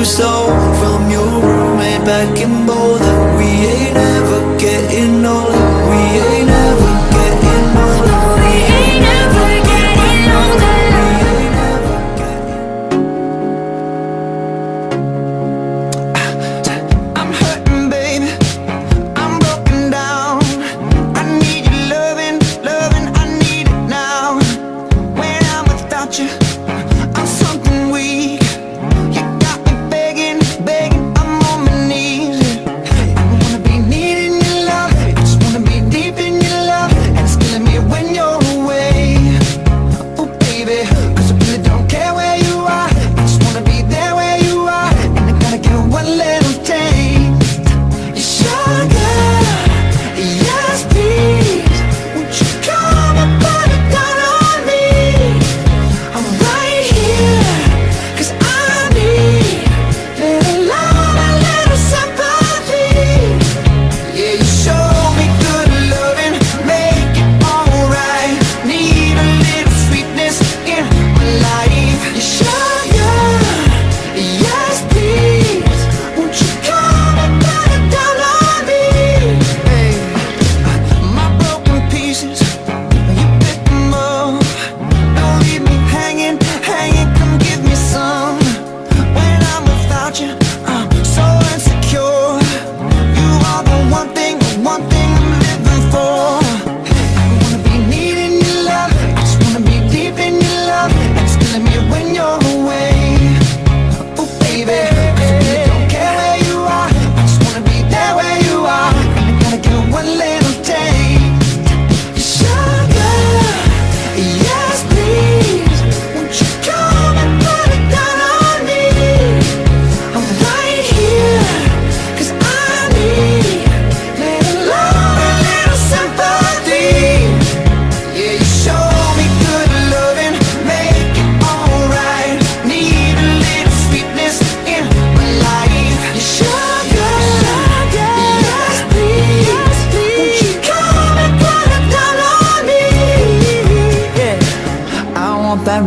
you stole from your roommate back in Boulder. We ain't ever getting older. We ain't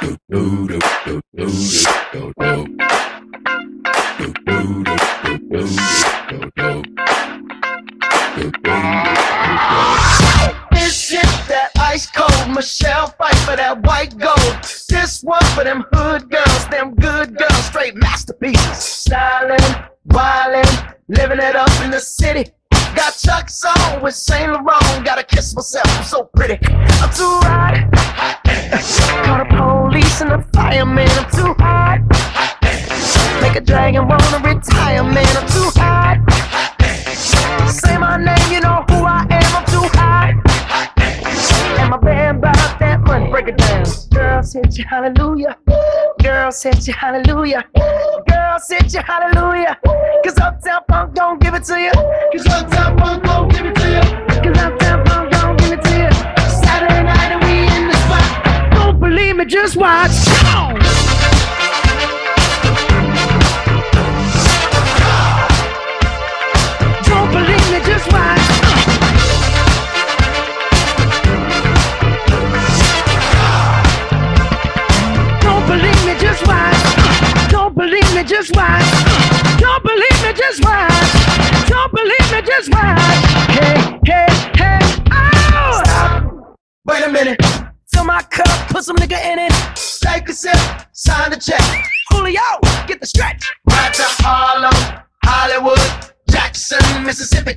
This shit that ice cold Michelle Pfeiffer that white gold. This one for them hood girls, them good girls, straight masterpieces. Stylin', wildin', living it up in the city. Got Chuck's on with Saint Laurent. Gotta kiss myself, I'm so pretty. I'm too hot. a the police and the fireman. I'm too hot. Make a dragon wanna retire, man. I'm too hot. Say my name, you know who I am. I'm too hot. And my band bought that money. Break it down. Girl, said you hallelujah. Girl, said you hallelujah. Girl, said you hallelujah. Cause Uptown Funk don't give it to you. Cause Uptown Funk don't give it to you. Cause Uptown just watch. Don't believe me, just watch. Don't believe me, just watch. Hey, hey, hey, oh! Stop. Wait a minute. Fill my cup, put some nigga in it. Take a sip, sign the check. Julio, get the stretch. Right to Harlem, Hollywood, Jackson, Mississippi.